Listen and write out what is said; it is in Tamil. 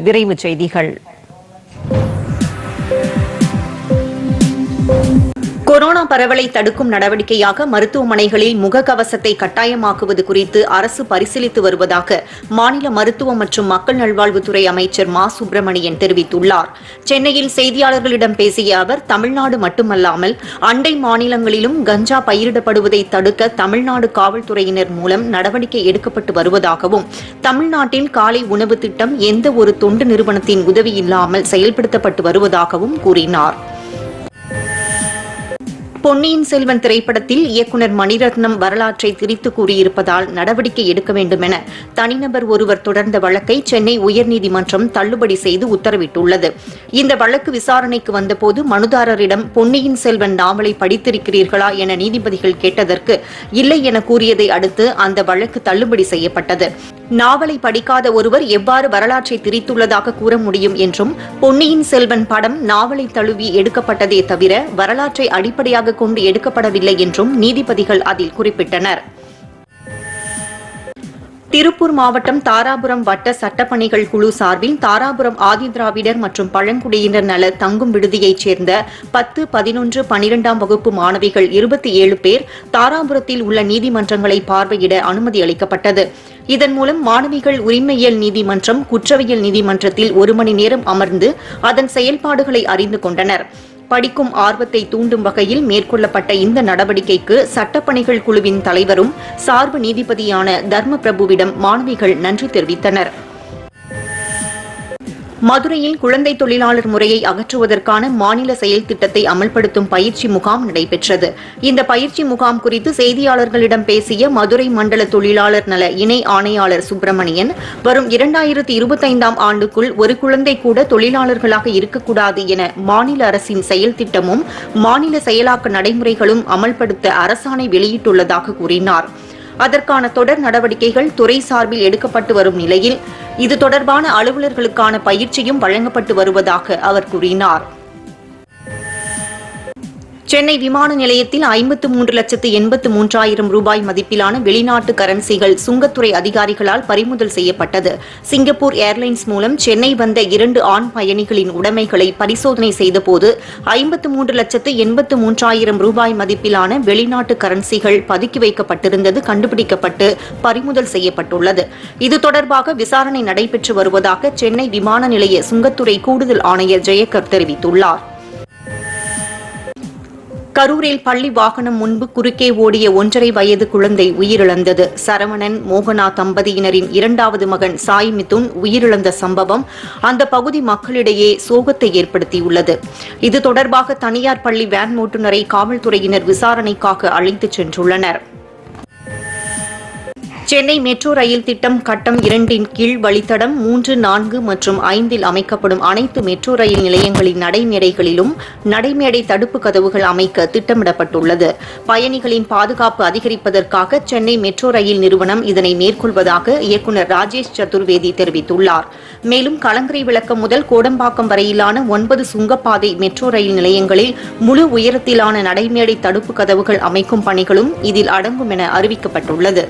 விரைவுச் செய்திகள். கொரோனா பரவலை தடுக்கும் நடவடிக்கையாக மருத்துவமனைகளில் முகக்கவசத்தை கட்டாயமாக்குவது குறித்து அரசு பரிசீலித்து வருவதாக மாநில மருத்துவ மற்றும் மக்கள் நல்வாழ்வுத்துறை அமைச்சர் மா. சுப்பிரமணியன் தெரிவித்துள்ளார். சென்னையில் செய்தியாளர்களிடம் பேசிய அவர் தமிழ்நாடு மட்டுமல்லாமல் அண்டை மாநிலங்களிலும் கஞ்சா பயிரிடப்படுவதை தடுக்க தமிழ்நாடு காவல்துறையினர் மூலம் நடவடிக்கை எடுக்கப்பட்டு வருவதாகவும் தமிழ்நாட்டில் காலை உணவு திட்டம் எந்த ஒரு தொண்டு நிறுவனத்தின் உதவி இல்லாமல் செயல்படுத்தப்பட்டு வருவதாகவும் கூறினார். பொன்னியின் செல்வன் திரைப்படத்தில் இயக்குனர் மணிரத்னம் வரலாற்றை திரித்து கூறியிருப்பதால் நடவடிக்கை எடுக்க வேண்டும் என தனிநபர் ஒருவர் தொடர்ந்த வழக்கை சென்னை உயர்நீதிமன்றம் தள்ளுபடி செய்து உத்தரவிட்டுள்ளது. இந்த வழக்கு விசாரணைக்கு வந்தபோது மனுதாரரிடம் பொன்னியின் செல்வன் நாவலை படித்திருக்கிறீர்களா என நீதிபதிகள் கேட்டதற்கு இல்லை என கூறியதை அடுத்து அந்த வழக்கு தள்ளுபடி செய்யப்பட்டது. நாவலை படிக்காத ஒருவர் எவ்வாறு வரலாற்றை திரித்துள்ளதாக கூற முடியும் என்றும் பொன்னியின் செல்வன் படம் நாவலை தழுவி எடுக்கப்பட்டதே தவிர வரலாற்றை அடிப்படையாக கொண்டு எடுக்கப்படவில்லை என்றும் நீதிபதிகள் அதில் குறிப்பிட்டனர். திருப்பூர் மாவட்டம் தாராபுரம் வட்ட சட்டப்பணிகள் குழு சார்பில் தாராபுரம் ஆதிதிராவிடர் மற்றும் பழங்குடியினர் நல தங்கும் விடுதியைச் சேர்ந்த பத்து பதினொன்று பனிரெண்டாம் வகுப்பு மாணவிகள் இருபத்தி ஏழு பேர் தாராபுரத்தில் உள்ள நீதிமன்றங்களை பார்வையிட அனுமதி அளிக்கப்பட்டது. இதன் மூலம் மாணவிகள் உரிமையியல் நீதிமன்றம் குற்றவியல் நீதிமன்றத்தில் ஒரு மணி நேரம் அமர்ந்து அதன் செயல்பாடுகளை அறிந்து கொண்டனர். படிக்கும் ஆர்வத்தை தூண்டும் வகையில் மேற்கொள்ளப்பட்ட இந்த நடவடிக்கைக்கு சட்டப்பணிகள் குழுவின் தலைவரும் சார்பு நீதிபதியான தர்ம பிரபுவிடம் மாணவிகள் நன்றி தெரிவித்தனர். மதுரையில் குழந்தை தொழிலாளர் முறையை அகற்றுவதற்கான மாநில செயல் திட்டத்தை அமல்படுத்தும் பயிற்சி முகாம் நடைபெற்றது. இந்த பயிற்சி முகாம் குறித்து செய்தியாளர்களிடம் பேசிய மதுரை மண்டல தொழிலாளர் நல இணை ஆணையாளர் சுப்பிரமணியன் வரும் இரண்டாயிரத்தி இருபத்தைந்தாம் ஆண்டுக்குள் ஒரு குழந்தை கூட தொழிலாளர்களாக இருக்கக்கூடாது என மாநில அரசின் செயல் திட்டமும் மாநில செயலாக்க நடைமுறைகளும் அமல்படுத்த அரசாணை வெளியிட்டுள்ளதாக கூறினார். அதற்கான தொடர் நடவடிக்கைகள் துறை சார்பில் எடுக்கப்பட்டு வரும் நிலையில் இது தொடர்பான அலுவலர்களுக்கான பயிற்சியும் வழங்கப்பட்டு வருவதாக அவர் கூறினார். சென்னை விமான நிலையத்தில் ஐம்பத்து மூன்று லட்சத்து எண்பத்து மூன்றாயிரம் ரூபாய் மதிப்பிலான வெளிநாட்டு கரன்சிகள் சுங்கத்துறை அதிகாரிகளால் பறிமுதல் செய்யப்பட்டது. சிங்கப்பூர் ஏர்லைன்ஸ் மூலம் சென்னை வந்த இரண்டு ஆண் பயணிகளின் உடைமைகளை பரிசோதனை செய்தபோது ஐம்பத்து மூன்று லட்சத்து எண்பத்து மூன்றாயிரம் ரூபாய் மதிப்பிலான வெளிநாட்டு கரன்சிகள் பதுக்கி வைக்கப்பட்டிருந்தது கண்டுபிடிக்கப்பட்டு பறிமுதல் செய்யப்பட்டுள்ளது. இது தொடர்பாக விசாரணை நடைபெற்று வருவதாக சென்னை விமான நிலைய சுங்கத்துறை கூடுதல் ஆணையர் ஜெயக்கர் தெரிவித்துள்ளார். கரூரில் பள்ளி வாகனம் முன்பு குறுக்கே ஓடிய ஒன்றரை வயது குழந்தை உயிரிழந்தது. சரவணன் மோகனா தம்பதியினரின் இரண்டாவது மகன் சாய் மிதுன் உயிரிழந்த சம்பவம் அந்த பகுதி மக்களிடையே சோகத்தை ஏற்படுத்தியுள்ளது. இது தொடர்பாக தனியார் பள்ளி வேன் ஓட்டுநரை காவல்துறையினர் விசாரணைக்காக அழைத்துச் சென்றுள்ளனர். சென்னை மெட்ரோ ரயில் திட்டம் கட்டம் இரண்டின் கீழ் வழித்தடம் மூன்று நான்கு மற்றும் ஐந்தில் அமைக்கப்படும் அனைத்து மெட்ரோ ரயில் நிலையங்களின் நடைமேடைகளிலும் நடைமேடை தடுப்பு கதவுகள் அமைக்க திட்டமிடப்பட்டுள்ளது. பயணிகளின் பாதுகாப்பு அதிகரிப்பதற்காக சென்னை மெட்ரோ ரயில் நிறுவனம் இதனை மேற்கொள்வதாக இயக்குநர் ராஜேஷ் சதுர்வேதி தெரிவித்துள்ளார். மேலும் கலங்கரை விளக்கம் முதல் கோடம்பாக்கம் வரையிலான ஒன்பது சுங்கப்பாதை மெட்ரோ ரயில் நிலையங்களில் முழு உயரத்திலான நடைமேடை தடுப்பு கதவுகள் அமைக்கும் பணிகளும் இதில் அடங்கும் என அறிவிக்கப்பட்டுள்ளது.